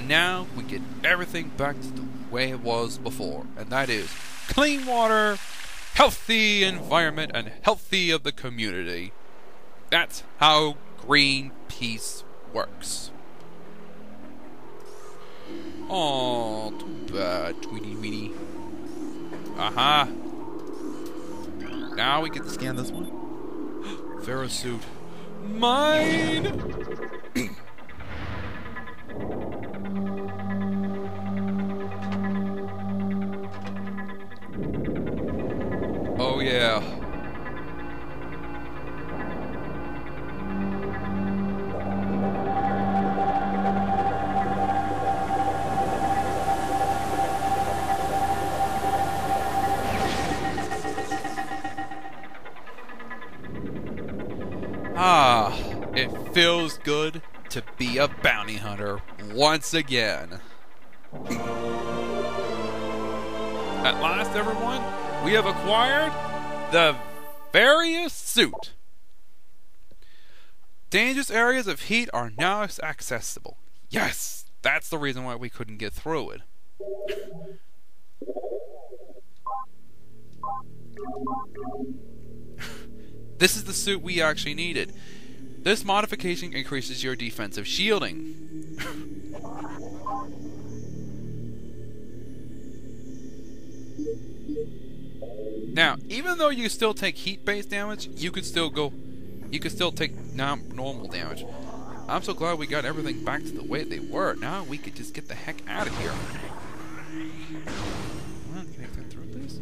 And now we get everything back to the way it was before, and that is clean water, healthy environment, and healthy of the community. That's how Greenpeace works. Oh, too bad, Tweety Weeny. Aha. Now we get to scan this one. Varia Suit. Mine! Ah, it feels good to be a bounty hunter once again. At last, everyone, we have acquired the Varia Suit. Dangerous areas of heat are now accessible. Yes, that's the reason why we couldn't get through it. This is the suit we actually needed. This modification increases your defensive shielding. now, even though you still take heat-based damage, you could still go... You could still take normal damage. I'm so glad we got everything back to the way they were. Now we could just get the heck out of here. Can I get through this?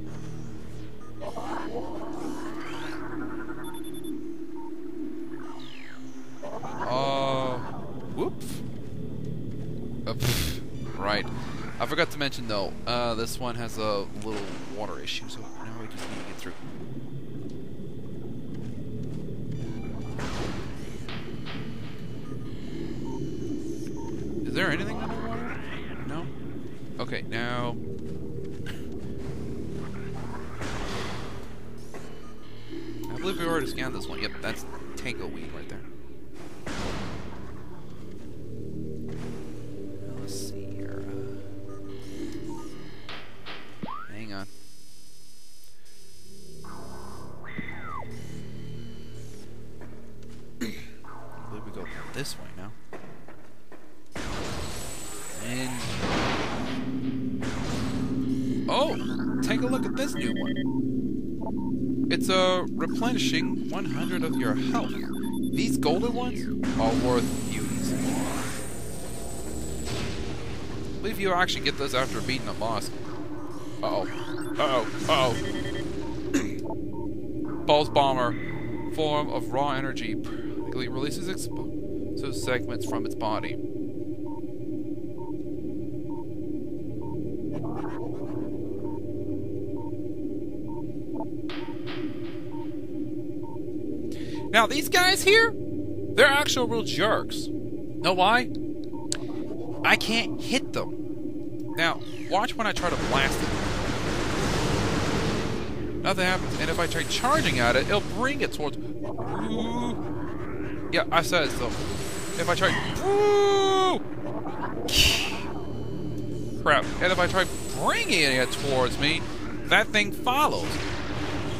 Right. I forgot to mention though, uh, this one has a little water issue, so now we just need to get through. Is there anything underwater? No? Okay, now... I believe we already scanned this one. Yep, that's Tangle Weed right there. Oh, take a look at this new one. It's a uh, replenishing 100 of your health. These golden ones are worth beauties. I believe you actually get those after beating a boss. Uh-oh. Uh-oh. Uh-oh. Pulse Bombu. Form of raw energy. It releases segments from its body. Now, these guys here, they're actual real jerks. Know why? I can't hit them. Now, watch when I try to blast it. Nothing happens. And if I try charging at it, it'll bring it towards... Ooh. Yeah, I said it, so... If I try... Ooh. Crap. And if I try bringing it towards me, that thing follows.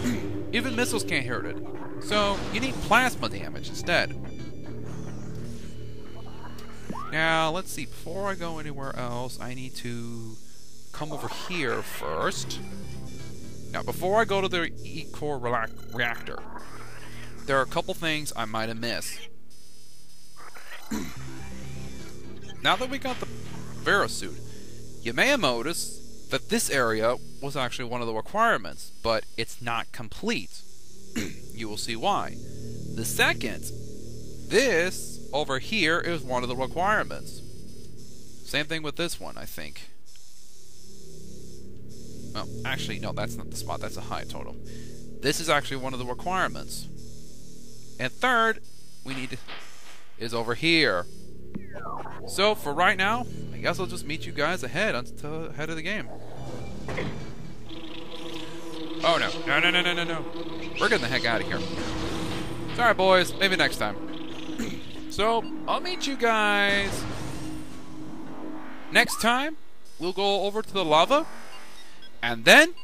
Even missiles can't hurt it. So, you need plasma damage instead. Now, let's see. Before I go anywhere else, I need to come over here first. Now, before I go to the E-Core reactor, there are a couple things I might have missed. now that we got the Varia Suit, you may have noticed that this area was actually one of the requirements, but it's not complete. You will see why. The second, this over here is one of the requirements. Same thing with this one, I think. Oh, actually, no, that's not the spot. That's a high total. This is actually one of the requirements. And third, we need is over here. So, for right now, I guess I'll just meet you guys ahead until ahead of the game. Oh, no. No, no, no, no, no, no. We're getting the heck out of here. Sorry, boys. Maybe next time. so, I'll meet you guys next time, we'll go over to the lava, and then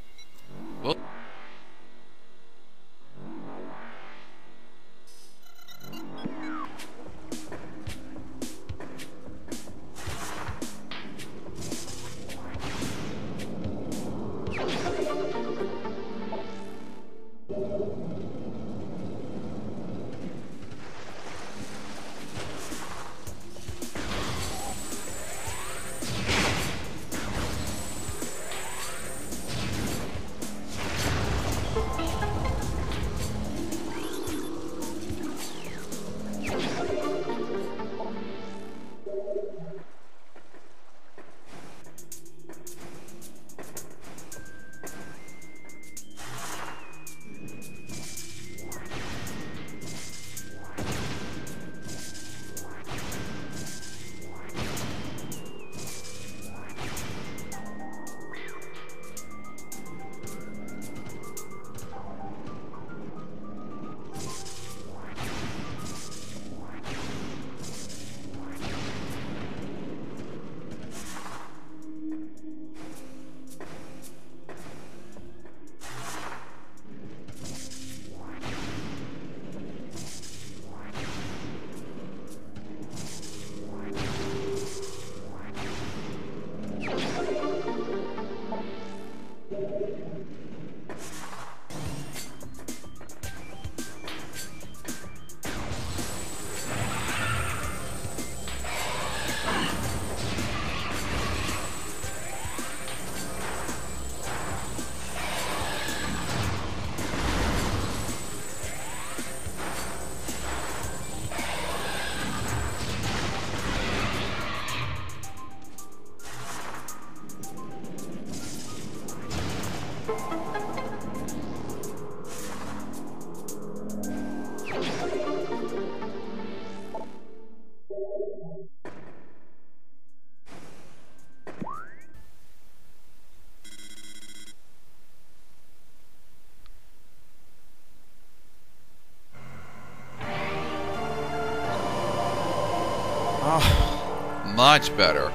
Much better.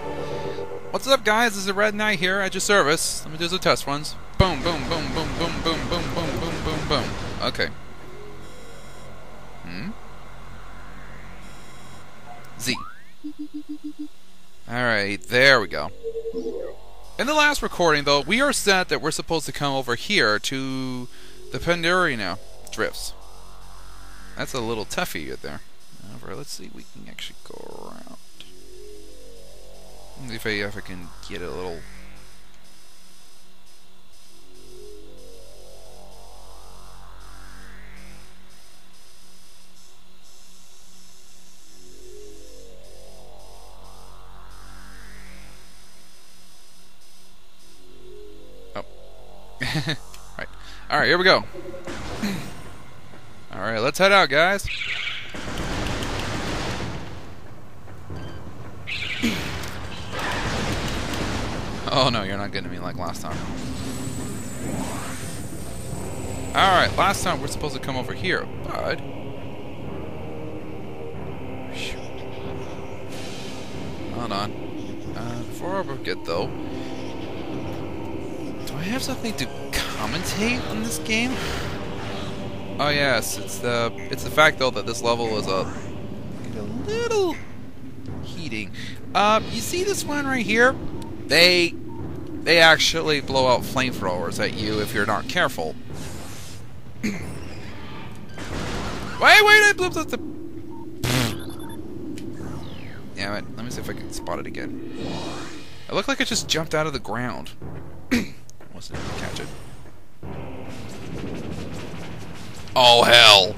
What's up, guys? This is Red Knight here at your service. Let me do some test runs. Boom, boom, boom, boom, boom, boom, boom, boom, boom, boom, boom. Okay. Hmm? Z. Alright, there we go. In the last recording, though, we are set that we're supposed to come over here to the Phendrana Drifts. That's a little toughy there. However, let's see, we can actually go around. If I, if I can get a little... Oh. right. Alright, here we go. Alright, let's head out, guys. Oh no, you're not getting me like last time. Alright, last time we're supposed to come over here, but... Hold on. Uh, before I forget though... Do I have something to commentate on this game? Oh yes, it's the it's the fact though that this level is a, a little heating. Uh, you see this one right here? They they actually blow out flamethrowers at you if you're not careful. wait, wait, I blew up the... Damn it. Let me see if I can spot it again. It looked like it just jumped out of the ground. Wasn't able to catch it. Oh, hell.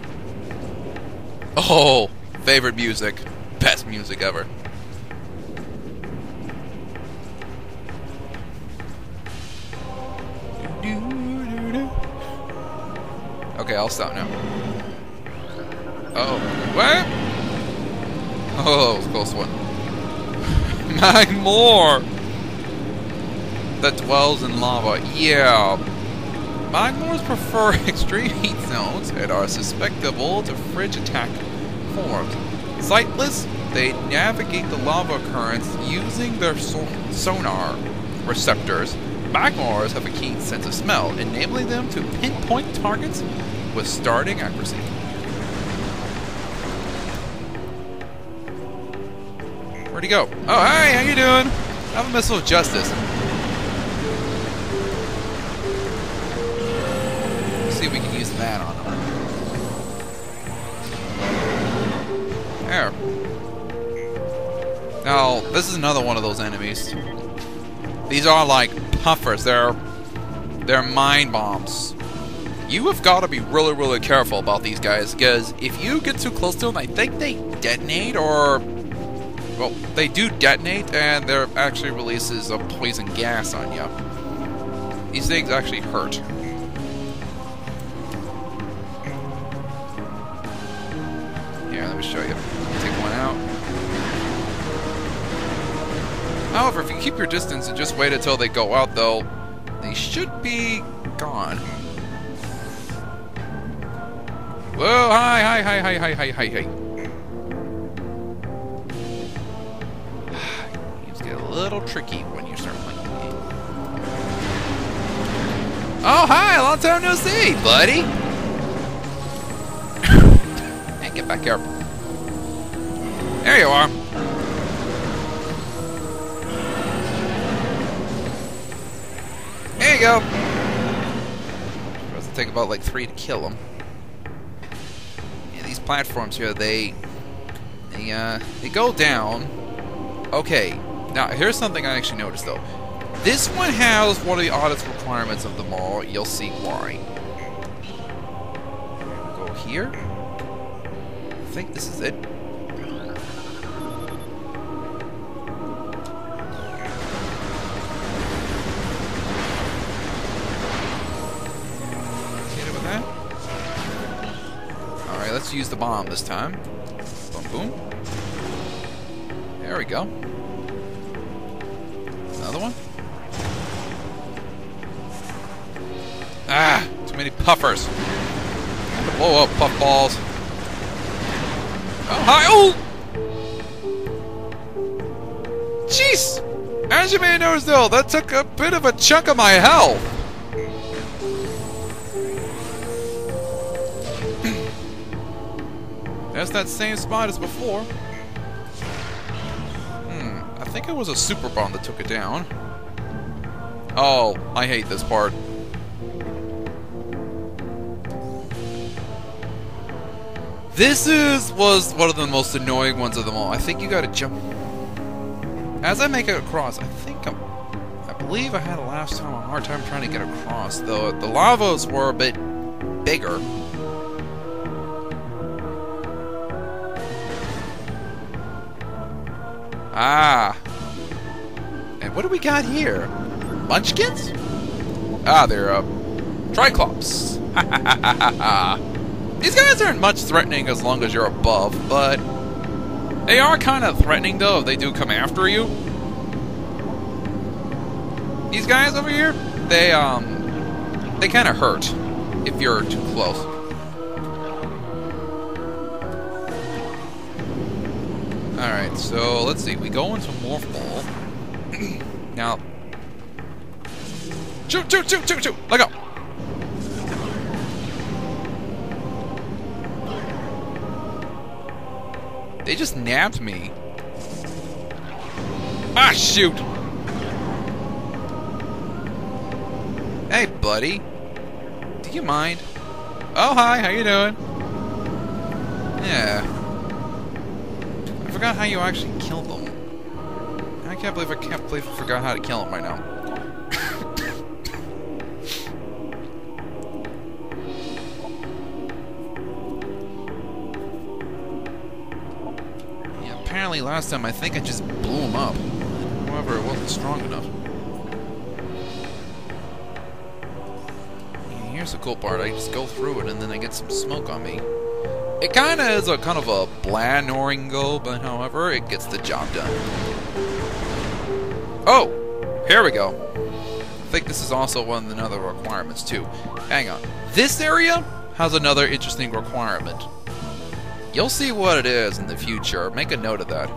Oh, favorite music. Best music ever. Okay, I'll stop now. Oh, what? Oh, that was close one. Magmoor! That dwells in lava. Yeah. Magmoors prefer extreme heat zones and are susceptible to fridge attack forms. Sightless, they navigate the lava currents using their so sonar receptors. Magmoors have a keen sense of smell, enabling them to pinpoint targets with starting accuracy. Where'd he go? Oh, hey, how you doing? I have a missile of justice. Let's see if we can use that on him. There. Now, this is another one of those enemies. These are like puffers. They're they're mind bombs. You have got to be really, really careful about these guys because if you get too close to them, I think they detonate or well, they do detonate and there actually releases a poison gas on you. These things actually hurt. Here, let me show you. Take one out. However, if you keep your distance and just wait until they go out, though, they should be gone. Whoa, hi, hi, hi, hi, hi, hi, hi, hi. Games get a little tricky when you start playing the game. Oh, hi, long time no see, buddy. and get back here. There you are. There you go. Supposed to take about like three to kill him. Platforms here, they they uh they go down. Okay, now here's something I actually noticed though. This one has one of the oddest requirements of them all. You'll see why. Go here. I think this is it. Use the bomb this time. Boom, boom. There we go. Another one. Ah, too many puffers. Blow up puff balls. Oh, hi! Oh! Jeez! As you may notice, though, that took a bit of a chunk of my health. There's that same spot as before. Hmm, I think it was a super bomb that took it down. Oh, I hate this part. This is was one of the most annoying ones of them all. I think you gotta jump. As I make it across, I think I'm. I believe I had a last time a hard time trying to get across, though the lavas were a bit bigger. Ah. And what do we got here? Munchkins? Ah, they're, uh, Triclops. These guys aren't much threatening as long as you're above, but they are kind of threatening, though, if they do come after you. These guys over here, they, um, they kind of hurt if you're too close. Alright, so let's see. We go into Morph Ball. now. Shoot, shoot, shoot, shoot, shoot! Let go! They just nabbed me. Ah, shoot! Hey, buddy. Do you mind? Oh, hi, how you doing? Yeah. Forgot how you actually kill them. I can't believe I can't believe I forgot how to kill them right now. yeah, apparently last time I think I just blew him up. However, it wasn't strong enough. Yeah, Here's the cool part. I just go through it and then I get some smoke on me. It kind of is a kind of a bland Oringo, but however, it gets the job done. Oh, here we go. I think this is also one of the other requirements too. Hang on. This area has another interesting requirement. You'll see what it is in the future. Make a note of that.